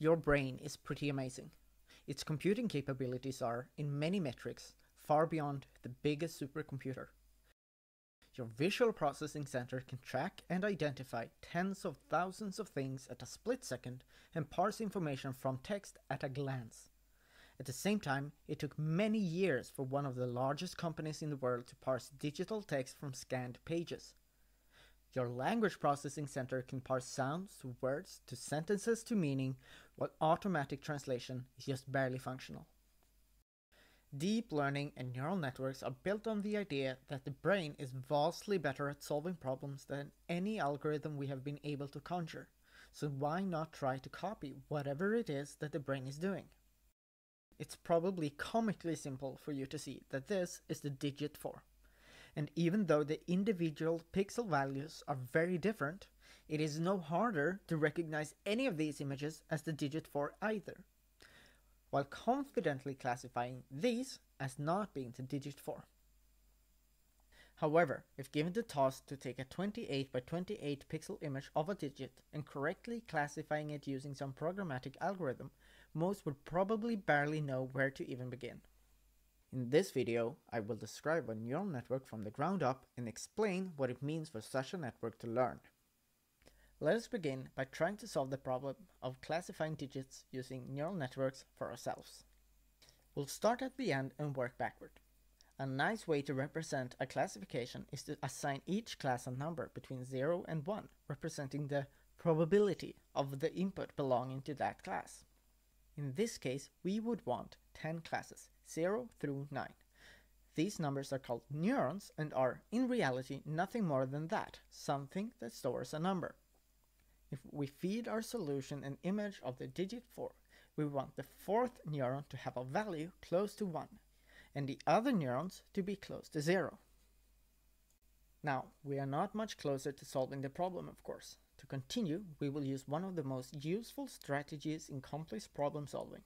Your brain is pretty amazing. Its computing capabilities are, in many metrics, far beyond the biggest supercomputer. Your visual processing center can track and identify tens of thousands of things at a split second and parse information from text at a glance. At the same time, it took many years for one of the largest companies in the world to parse digital text from scanned pages. Your language processing center can parse sounds to words to sentences to meaning, while automatic translation is just barely functional. Deep learning and neural networks are built on the idea that the brain is vastly better at solving problems than any algorithm we have been able to conjure, so why not try to copy whatever it is that the brain is doing? It's probably comically simple for you to see that this is the digit 4 and even though the individual pixel values are very different, it is no harder to recognize any of these images as the digit 4 either, while confidently classifying these as not being the digit 4. However, if given the task to take a 28 by 28 pixel image of a digit and correctly classifying it using some programmatic algorithm, most would probably barely know where to even begin. In this video, I will describe a neural network from the ground up and explain what it means for such a network to learn. Let us begin by trying to solve the problem of classifying digits using neural networks for ourselves. We'll start at the end and work backward. A nice way to represent a classification is to assign each class a number between 0 and 1, representing the probability of the input belonging to that class. In this case, we would want 10 classes, 0 through 9. These numbers are called neurons and are, in reality, nothing more than that, something that stores a number. If we feed our solution an image of the digit 4, we want the fourth neuron to have a value close to 1, and the other neurons to be close to 0. Now, we are not much closer to solving the problem, of course. To continue, we will use one of the most useful strategies in complex problem solving,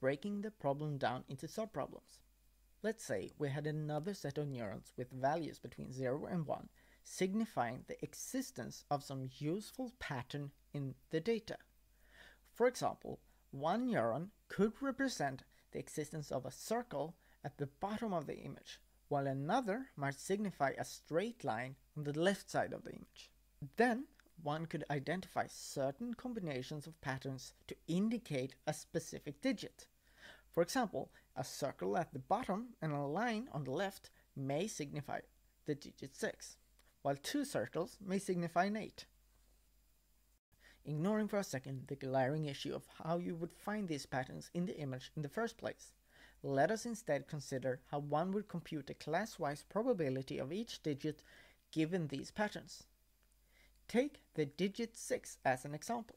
breaking the problem down into subproblems. Let's say we had another set of neurons with values between 0 and 1, signifying the existence of some useful pattern in the data. For example, one neuron could represent the existence of a circle at the bottom of the image, while another might signify a straight line on the left side of the image. Then one could identify certain combinations of patterns to indicate a specific digit. For example, a circle at the bottom and a line on the left may signify the digit 6, while two circles may signify an 8. Ignoring for a second the glaring issue of how you would find these patterns in the image in the first place, let us instead consider how one would compute a class-wise probability of each digit given these patterns. Take the digit 6 as an example.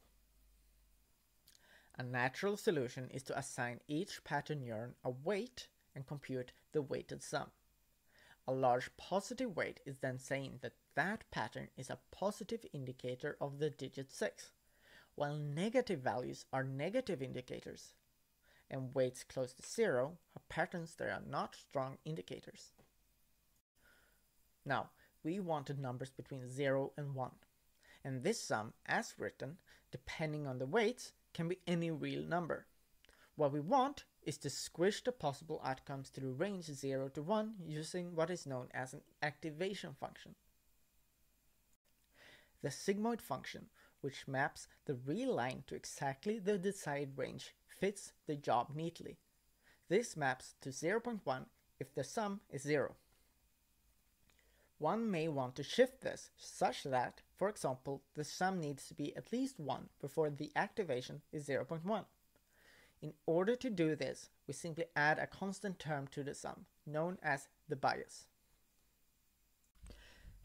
A natural solution is to assign each pattern neuron a weight and compute the weighted sum. A large positive weight is then saying that that pattern is a positive indicator of the digit 6, while negative values are negative indicators, and weights close to 0 are patterns that are not strong indicators. Now, we wanted numbers between 0 and 1 and this sum, as written, depending on the weights, can be any real number. What we want is to squish the possible outcomes to the range 0 to 1 using what is known as an activation function. The sigmoid function, which maps the real line to exactly the desired range, fits the job neatly. This maps to 0.1 if the sum is 0. One may want to shift this such that, for example, the sum needs to be at least 1 before the activation is 0.1. In order to do this, we simply add a constant term to the sum, known as the bias.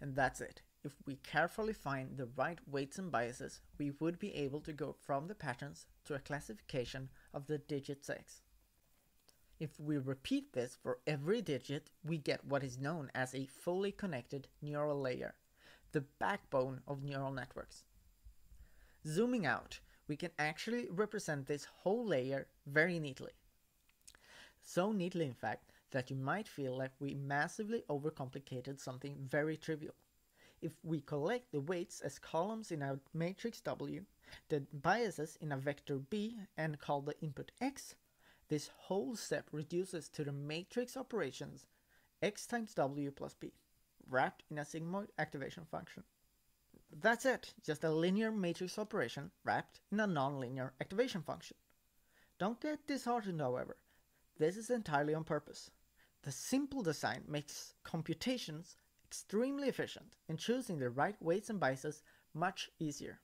And that's it. If we carefully find the right weights and biases, we would be able to go from the patterns to a classification of the digit 6. If we repeat this for every digit, we get what is known as a fully connected neural layer, the backbone of neural networks. Zooming out, we can actually represent this whole layer very neatly. So neatly, in fact, that you might feel like we massively overcomplicated something very trivial. if we collect the weights as columns in a matrix W, the biases in a vector B, and call the input X, this whole step reduces to the matrix operations X times W plus B, wrapped in a sigmoid activation function. That's it, just a linear matrix operation wrapped in a nonlinear activation function. Don't get disheartened, however. This is entirely on purpose. The simple design makes computations extremely efficient and choosing the right weights and biases much easier.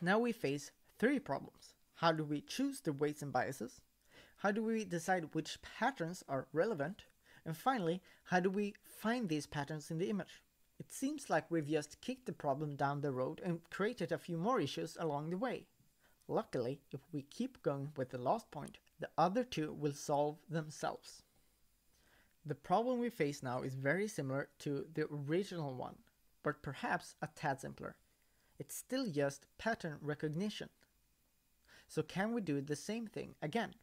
Now we face three problems. How do we choose the weights and biases? How do we decide which patterns are relevant? And finally, how do we find these patterns in the image? It seems like we've just kicked the problem down the road and created a few more issues along the way. Luckily, if we keep going with the last point, the other two will solve themselves. The problem we face now is very similar to the original one, but perhaps a tad simpler. It's still just pattern recognition. So can we do the same thing again?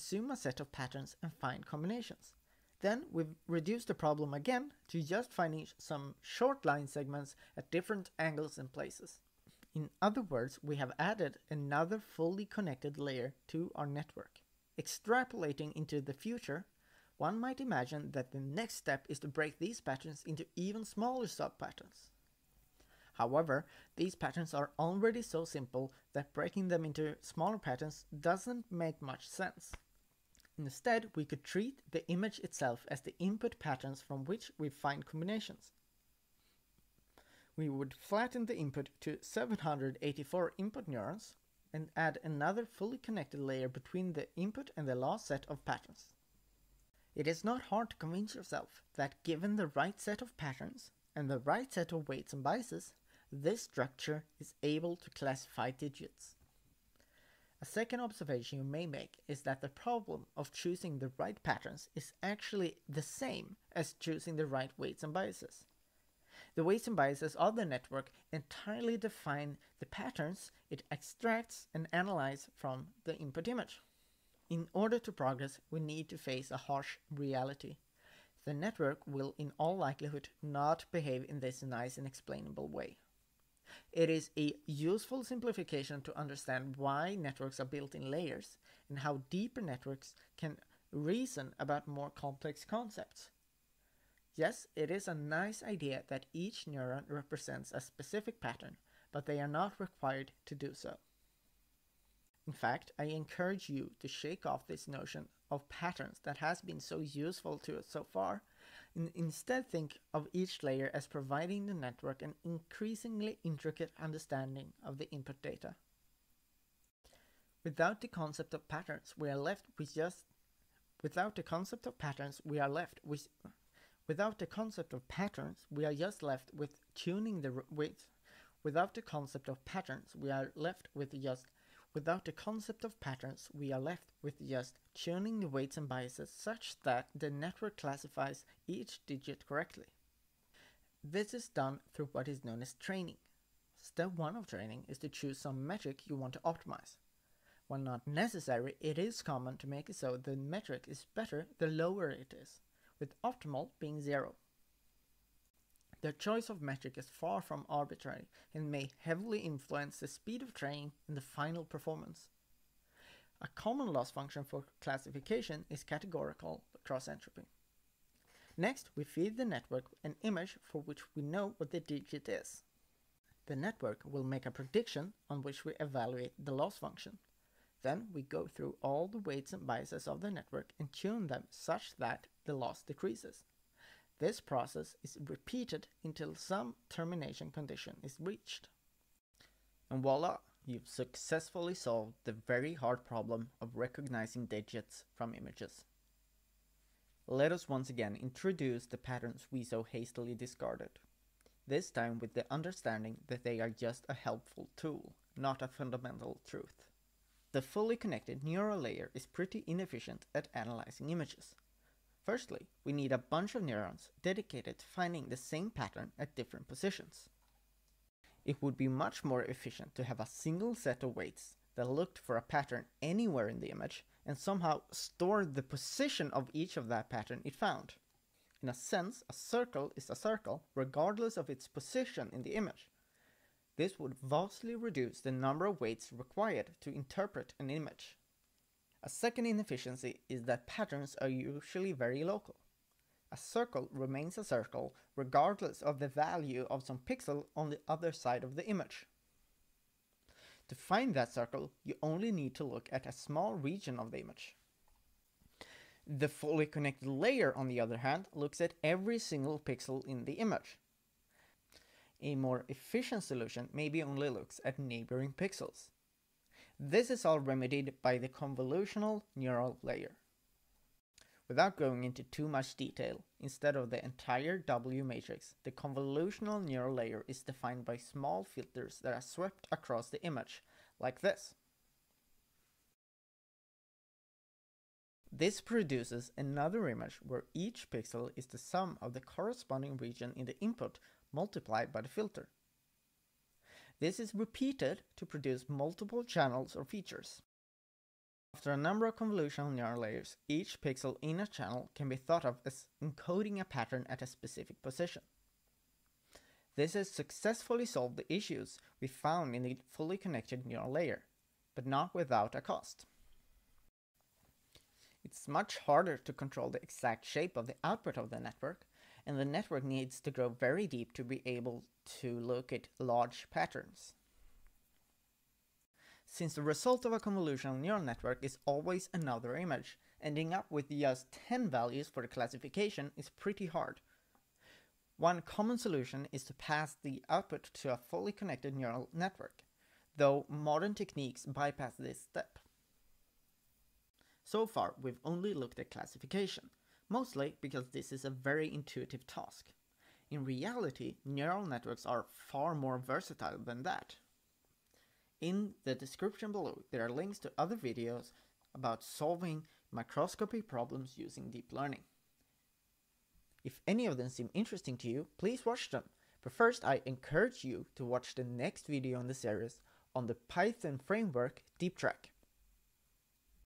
Assume a set of patterns and find combinations. Then we've reduced the problem again to just finding some short line segments at different angles and places. In other words, we have added another fully connected layer to our network. Extrapolating into the future, one might imagine that the next step is to break these patterns into even smaller subpatterns. However, these patterns are already so simple that breaking them into smaller patterns doesn't make much sense. Instead, we could treat the image itself as the input patterns from which we find combinations. We would flatten the input to 784 input neurons and add another fully connected layer between the input and the last set of patterns. It is not hard to convince yourself that given the right set of patterns and the right set of weights and biases, this structure is able to classify digits. A second observation you may make is that the problem of choosing the right patterns is actually the same as choosing the right weights and biases. The weights and biases of the network entirely define the patterns it extracts and analyzes from the input image. In order to progress, we need to face a harsh reality. The network will in all likelihood not behave in this nice and explainable way. It is a useful simplification to understand why networks are built in layers and how deeper networks can reason about more complex concepts. Yes, it is a nice idea that each neuron represents a specific pattern, but they are not required to do so. In fact, I encourage you to shake off this notion of patterns that has been so useful to us so far and instead think of each layer as providing the network an increasingly intricate understanding of the input data. Without the concept of patterns, we are left with just without the concept of patterns, we are left with without the concept of patterns, we are just left with tuning the weights. Without the concept of patterns, we are left with just Without the concept of patterns, we are left with just tuning the weights and biases such that the network classifies each digit correctly. This is done through what is known as training. Step 1 of training is to choose some metric you want to optimize. While not necessary, it is common to make it so the metric is better the lower it is, with optimal being 0. The choice of metric is far from arbitrary and may heavily influence the speed of training and the final performance. A common loss function for classification is categorical cross entropy. Next, we feed the network an image for which we know what the digit is. The network will make a prediction on which we evaluate the loss function. Then we go through all the weights and biases of the network and tune them such that the loss decreases. This process is repeated until some termination condition is reached. And voila, you've successfully solved the very hard problem of recognizing digits from images. Let us once again introduce the patterns we so hastily discarded. This time with the understanding that they are just a helpful tool, not a fundamental truth. The fully connected neural layer is pretty inefficient at analyzing images. Firstly, we need a bunch of neurons dedicated to finding the same pattern at different positions. It would be much more efficient to have a single set of weights that looked for a pattern anywhere in the image and somehow stored the position of each of that pattern it found. In a sense, a circle is a circle regardless of its position in the image. This would vastly reduce the number of weights required to interpret an image. A second inefficiency is that patterns are usually very local. A circle remains a circle regardless of the value of some pixel on the other side of the image. To find that circle, you only need to look at a small region of the image. The fully connected layer, on the other hand, looks at every single pixel in the image. A more efficient solution maybe only looks at neighboring pixels. This is all remedied by the convolutional neural layer. Without going into too much detail, instead of the entire W matrix, the convolutional neural layer is defined by small filters that are swept across the image, like this. This produces another image where each pixel is the sum of the corresponding region in the input multiplied by the filter. This is repeated to produce multiple channels or features. After a number of convolutional neural layers, each pixel in a channel can be thought of as encoding a pattern at a specific position. This has successfully solved the issues we found in the fully connected neural layer, but not without a cost. It's much harder to control the exact shape of the output of the network, and the network needs to go very deep to be able to look at large patterns. Since the result of a convolutional neural network is always another image, ending up with just 10 values for the classification is pretty hard. One common solution is to pass the output to a fully connected neural network, though modern techniques bypass this step. So far, we've only looked at classification, mostly because this is a very intuitive task. In reality, neural networks are far more versatile than that. In the description below, there are links to other videos about solving microscopy problems using deep learning. If any of them seem interesting to you, please watch them. But first, I encourage you to watch the next video in the series on the Python framework DeepTrack.